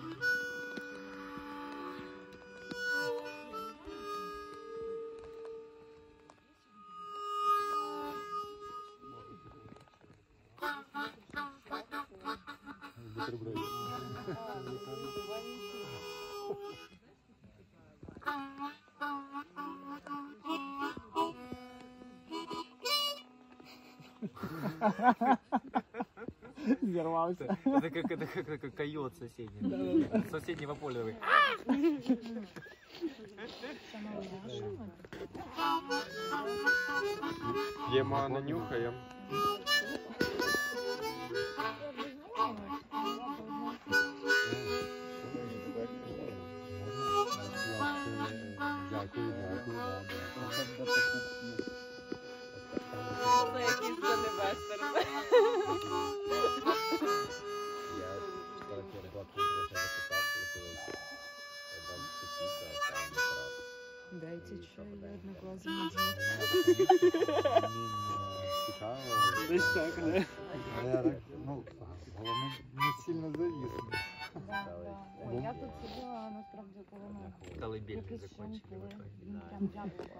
метр в Ha ha ha ha. Взорвался. Это как, это как, это как койот соседний. Соседнего поля. вы. Єма нанюхаємо. Дайте чай, я одноглазый Цікаво. Десь так, да? Але, ну, головне, не сильно завісно. Ой, я тут сиділа, насправді, коли ми Колыбельки якийсь закончили. шум, в коли итоге. він Да. прям яблуко.